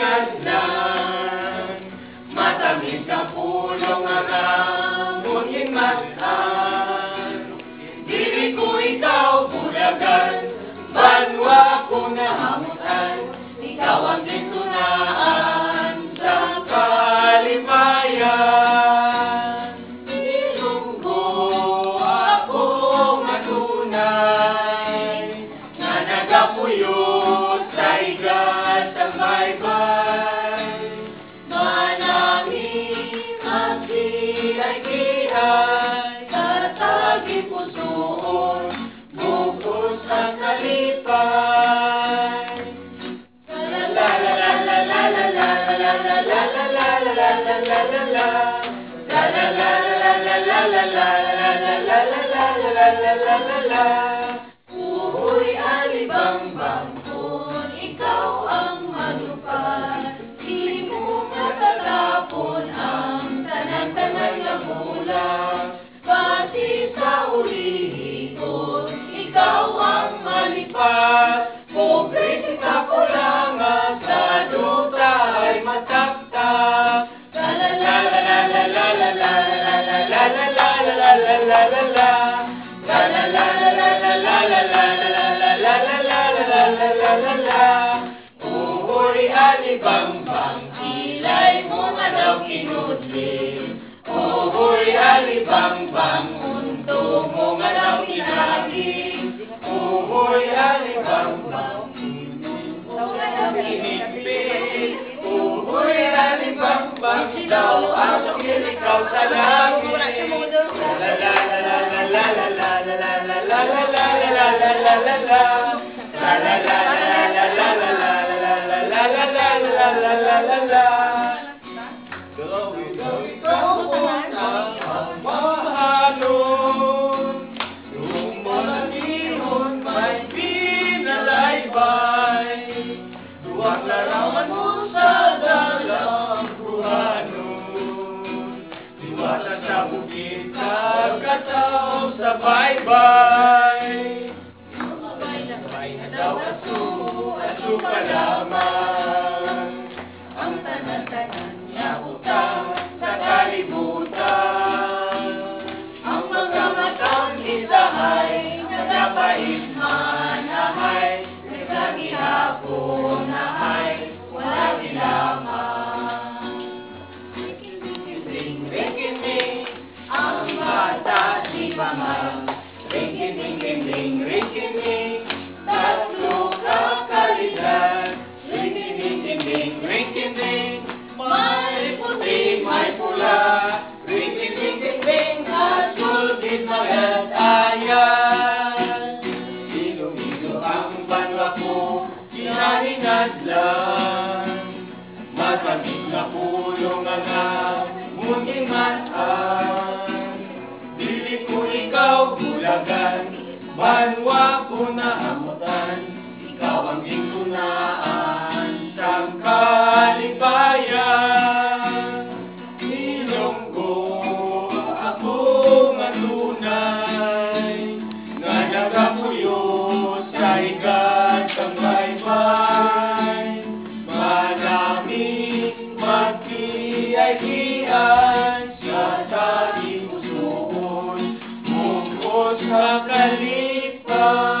has. Mata mi pusoon bukos sa kalipay La la la la la la la la la la la la la la la la la la la La ikaw Pobre kita ko lang ang sa duta ay mataktak La la la la la la la la la la la la la la la la la la la La la la la la la la la la لو أبكي لك أو سلامي لا لا لا لا لا لا لا لا لا لا لا لا لا لا bye bye. Matamig na pulong ang amuning matan Dili ko ikaw bulagan Banwa ko na amutan kahian sa dating pusoon, mungkos hakalipan.